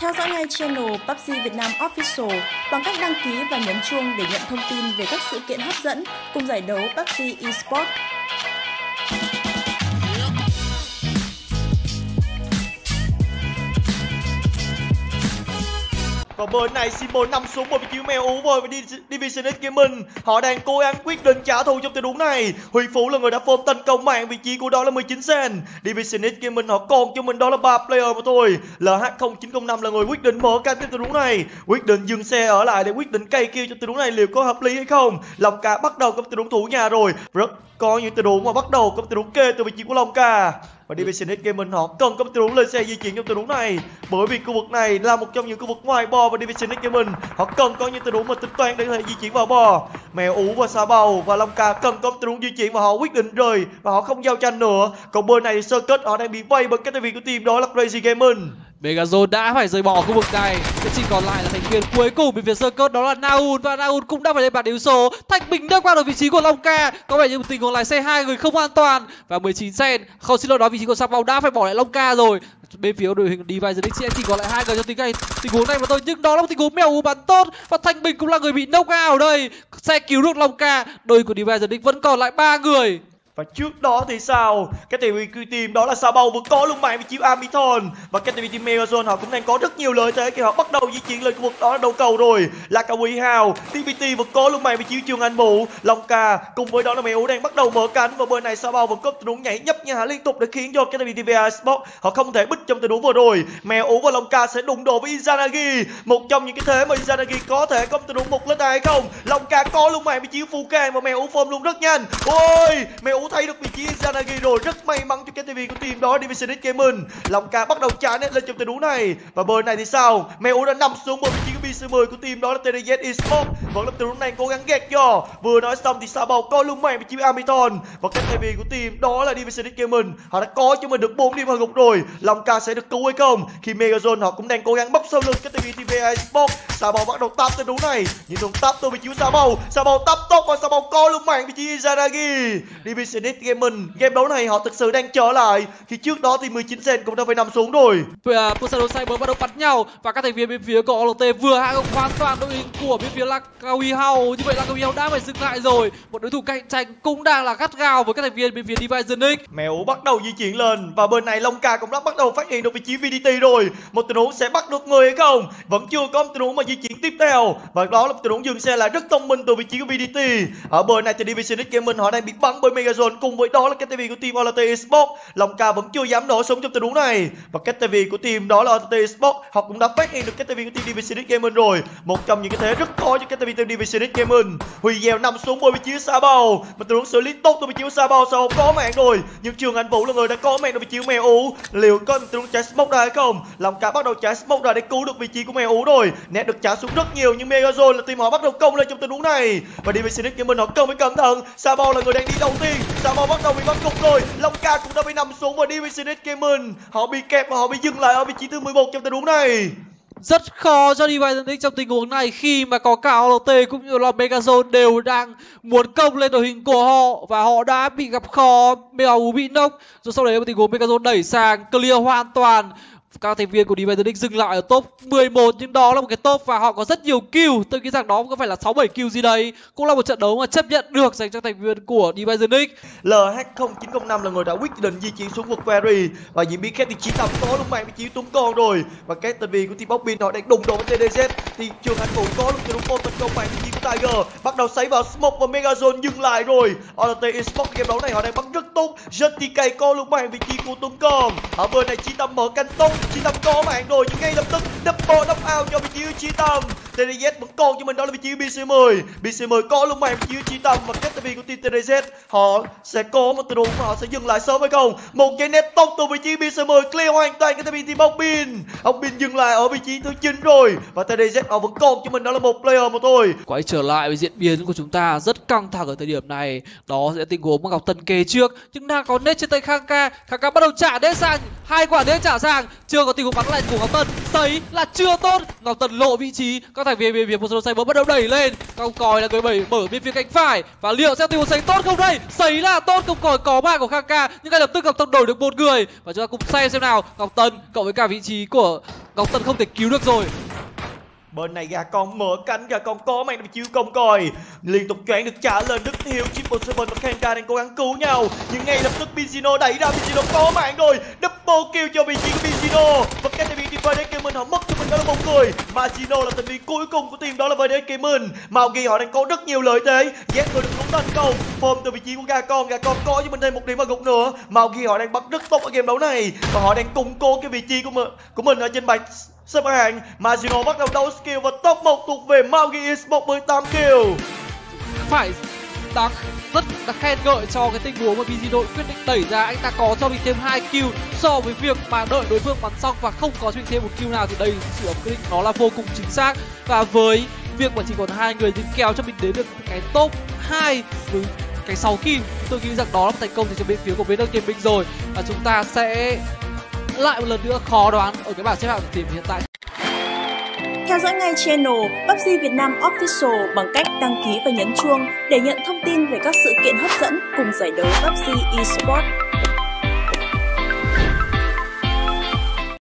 Theo dõi ngay channel PUBG Việt Nam Official bằng cách đăng ký và nhấn chuông để nhận thông tin về các sự kiện hấp dẫn cùng giải đấu PUBG Esports. Và bên này Simon nằm xuống một vị trí mèo ú rồi và Division X Gaming. Họ đang cố gắng quyết định trả thù trong tình huống này. Huy Phú là người đã phôm tấn công mạng, vị trí của đó là 19 sen Division X Gaming họ còn cho mình đó là ba player mà thôi. LH0905 là người quyết định mở cánh trong tình huống này. Quyết định dừng xe ở lại để quyết định cây kêu trong tình huống này liệu có hợp lý hay không? Long Ca bắt đầu trong tình huống thủ nhà rồi. Rất có những tình huống mà bắt đầu trong tình huống kê từ vị trí của Long Ca và Division X Gaming họ cần có một tình huống lên xe di chuyển trong tình huống này. Bởi vì khu vực này là một trong những khu vực ngoài bo và Division X Gaming, họ cần có những tình huống mà tính toán để có thể di chuyển vào bo. Mèo ú và sa bầu và long ca cần có một tình huống di chuyển và họ quyết định rời và họ không giao tranh nữa. Còn bên này sơ kết, họ đang bị vây bởi cái tay vị của team đó là Crazy Gaming. Megazone đã phải rời bỏ khu vực này. Sẽ chỉ còn lại là thành viên cuối cùng bên phía cốt đó là Naun. Và Naun cũng đã phải lên bàn yếu số. Thanh Bình đã qua được vị trí của Long Ca Có vẻ như tình huống lái xe hai người không an toàn. Và 19 sen Không xin lỗi đó vị trí của Sapao đã phải bỏ lại Long Ca rồi. Bên phía đội hình Device sẽ chỉ còn lại hai người trong tình, cảnh. tình huống này mà thôi. Nhưng đó là một tình huống mèo bắn tốt. Và Thanh Bình cũng là người bị knock out ở đây. Xe cứu được Long Ca đội của Device vẫn còn lại ba người và trước đó thì sao? Cái TV team đó là sao bao vừa có luôn mạng với chiếu Amiton và cái TV team Megazone họ cũng đang có rất nhiều lợi thế khi họ bắt đầu di chuyển lên khu vực đó là đầu cầu rồi. Là cả Quý Hào, TPT vừa có luôn mạng với chiếu Trường Anh Vũ, Long Ca cùng với đó là Mèo đang bắt đầu mở cánh và bên này sao bao vẫn có tình huống nhảy nhấp nha liên tục để khiến cho cái TV TVA Sport họ không thể bích trong tình huống vừa rồi. Mèo Ú và Long Ca sẽ đụng độ với Izanagi, một trong những cái thế mà Izanagi có thể có tình huống một lên hai không. Long Ca có luôn mạng với chiếu fuka và Mèo Ú form luôn rất nhanh. Ôi, Mèo Ú thấy được vị trí Zanagi rồi. Rất may mắn cho cái TV của team đó, Division X Gaming. Long Ca bắt đầu trả nét lên trong tình huống này. Và bên này thì sao? Mèo đã nằm xuống một vị trí của BC10 của team đó là TDZ Esports. Vẫn là tình huống này cố gắng gạt dò vừa nói xong thì sao bầu có luôn mẹ vị trí Amiton và cái TV của team đó là Division X Gaming. Họ đã có cho mình được 4 điểm hạ gục rồi. Long Ca sẽ được cứu hay không? Khi Megazone họ cũng đang cố gắng bóc sau lưng cái TV TV Esports. Sao bầu bắt đầu tap tình huống này. Nhưng đồng tap tôi vị trí sao bầu sao bầu tap tốt và sao bầu có luôn mạng vị trí Zanagi dbc X Gaming. Mình game đấu này họ thực sự đang trở lại. Khi trước đó thì 19 sen cũng đã phải nằm xuống rồi. Và Pusano Cyber bắt đầu bắn nhau. Và các thành viên bên phía của OLT vừa hạ gục hoàn toàn đội hình của bên phía Lakawi Hao. Như vậy Lakawi Hao đã phải dừng lại rồi. Một đối thủ cạnh tranh cũng đang là gắt gao với các thành viên bên phía Division X mèo bắt đầu di chuyển lên. Và bên này Long Ca cũng đã bắt đầu phát hiện được vị trí VDT rồi. Một tình huống sẽ bắt được người hay không? Vẫn chưa có một tình huống mà di chuyển tiếp theo. Và đó là một tình huống dừng xe lại rất thông minh từ vị trí của VDT ở bên này thì Division X Gaming họ đang bị bắn bởi Zone cùng với đó là cái TV của team OLT Esports Long Ca vẫn chưa dám nổ súng trong tình huống này. Và cái TV của team đó là OLT Esports họ cũng đã phát hiện được cái TV của team Division Gaming rồi. Một trong những cái thế rất khó cho cái TV team Division Gaming Huy Gieo nằm xuống bôi vị trí xa bầu. Mà tình huống xử lý tốt từ vị trí xa bầu sau có mạng rồi. Nhưng Trường Anh Vũ là người đã có mạng được vị trí mèo ú. Liệu có tình huống trái smoke ra hay không? Long Ca bắt đầu trái smoke ra để cứu được vị trí của mèo ú rồi. Nét được trả xuống rất nhiều, nhưng Megazone là team họ bắt đầu công lên trong tình huống này. Và Division Gaming họ cần phải cẩn thận. Sao là người đang đi đầu tiên. Sao bắt đầu bị bắt cục rồi. Long Ca cũng đã bị nằm xuống và đi với Sinet Gaming Họ bị kẹp và họ bị dừng lại. Ở vị trí thứ 11 trong tình huống này. Rất khó cho Division X trong tình huống này khi mà có cả OLT cũng như là Megazone đều đang muốn công lên đội hình của họ và họ đã bị gặp khó. Mèo bị nốc rồi sau đấy một tình huống Megazone đẩy sang clear hoàn toàn các thành viên của Division X dừng lại ở top 11 nhưng đó là một cái top và họ có rất nhiều kill. Tôi nghĩ rằng đó có phải là 6 7 kill gì đấy. Cũng là một trận đấu mà chấp nhận được dành cho thành viên của Division X LH0905 là người đã quyết định di chuyển xuống vực Query và diễn biến khác thì chỉ tầm có lúc mạng vị trí túng con rồi. Và các thành viên của team Bobby họ đang đụng độ với TDZ thì trường anh cũng có lúc trận đấu tấn công mạng vị trí của Tiger. Bắt đầu xảy vào Smoke và Megazone dừng lại rồi. OLT Esports game đấu này họ đang bắn rất tốt. JTK có lúc mạng vị trí của túng con. Ở bên này chỉ tầm mở canh tốt chi Tâm có mạng rồi nhưng ngay lập tức double knock out cho vị trí Chi Tâm. TDZ vẫn còn cho mình đó là vị trí BC10 BC10 có luôn mạng vị chi Tâm và cách vị của team TDZ họ sẽ có một tình huống mà họ sẽ dừng lại sớm hay không? Một cái nét tốc từ vị trí BC10 clear hoàn toàn cái team ông Bin ông Bin dừng lại ở vị trí thứ 9 rồi. Và TDZ họ vẫn còn cho mình đó là một player mà thôi. Quay trở lại với diễn biến của chúng ta, rất căng thẳng ở thời điểm này. Đó sẽ tình huống Ngọc Tân kê trước. Nhưng đang có nét trên tay Khang Ca Khang Ca bắt đầu trả đế sang. Hai quả đế trả sang. Chưa có tình huống bắn lại của Ngọc Tân sấy là chưa tốt. Ngọc tần lộ vị trí. Các thành viên bên phía một số bắt đầu đẩy lên. Còng còi là người bảy mở bên phía cánh phải. Và liệu sẽ tìm một sấy tốt không đây? Sấy là tốt còng còi có mạng của kaka nhưng ngay lập tức ngọc tần đổi được một người. Và chúng ta cùng xem xem nào. Ngọc tần cộng với cả vị trí của ngọc tần không thể cứu được rồi. Bên này gà con mở cánh, gà con có mang được chiếu công còi. Liên tục choáng được trả lên Đức Hiếu, Triple Seven và Kenka đang cố gắng cứu nhau. Nhưng ngay lập tức bizino đẩy ra, bizino có mạng rồi. Double kill cho vị trí của bizino. Và cái thành viên team VDK mình họ mất cho mình đó là một người. Magino là thành viên cuối cùng của team đó là VDK mình Màu ghi họ đang có rất nhiều lợi thế. Dép người được đúng thành công. Form từ vị trí của gà con, gà con có cho mình thêm một điểm vào gục nữa. Màu ghi họ đang bắt rất tốt ở game đấu này. Và họ đang củng cố cái vị trí của mình, của mình ở trên bảng xếp hạng. Magino bắt đầu đấu skill và top 1 thuộc về Maugi Esports 18 kill. Phải đáng rất là khen ngợi cho cái tình huống mà BG đội quyết định đẩy ra. Anh ta có cho mình thêm hai kill so với việc mà đợi đối phương bắn xong và không có cho mình thêm một kill nào thì đây sự quyết định, nó là vô cùng chính xác. Và với việc mà chỉ còn hai người nhưng kéo cho mình đến được cái top 2 với cái 6 kill, tôi nghĩ rằng đó là một thành công thì cho bên phía của bên đơn kiếm binh rồi. Và chúng ta sẽ lại một lần nữa khó đoán ở cái bảng xếp hạng tìm hiện tại theo dõi ngay channel PUBG Việt Nam Official bằng cách đăng ký và nhấn chuông để nhận thông tin về các sự kiện hấp dẫn cùng giải đấu PUBG Esports.